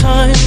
time.